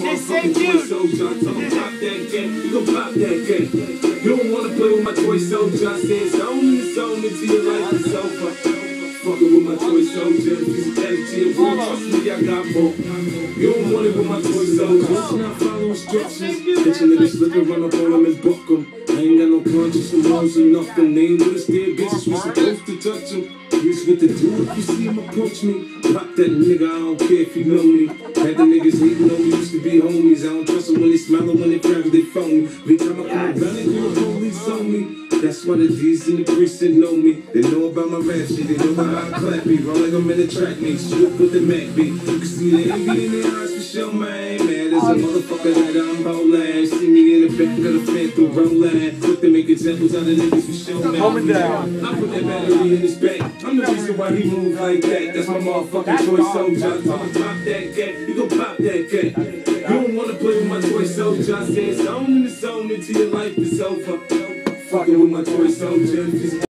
toy soldier. I tell him pop that gate, you gon' pop that gate. You don't wanna play with my toy soldier. I say zone in zone into your life is over. Fucking with my toy soldier, and war. Trust me, I got more. You don't want it with my toy soldier. Listen, I follow instructions. Bitch, niggas looking run up on them and book them. I ain't got no conscience, no morals or nothing. They ain't with us there, bitches. We supposed to touch them. Here's what do if you see him approach me. Pop that nigga, I don't care if you know me. Had the niggas hating on me, used to be homies. I don't trust them when they smile or when they cry, they phone me. Every time I come around, they call the police on me. That's why the D's in the precinct know me. They know about my rap shit, they know about how I clap me. Roll like I'm in the track meet, shoot with the Mac beat. You can see the envy in their eyes for sure, man. Man, there's a motherfucker that I'm holding. Me of the fan through. Quick to make examples out of niggas man. Coming down. I put that battery in his back. I'm the reason why he move like that. That's my motherfucking toy soldier. Tell him pop that gat, you gon' pop that gat. You don't wanna play with my toy soldier. I zone in the zone until your life is over. Fucking with my toy soldier.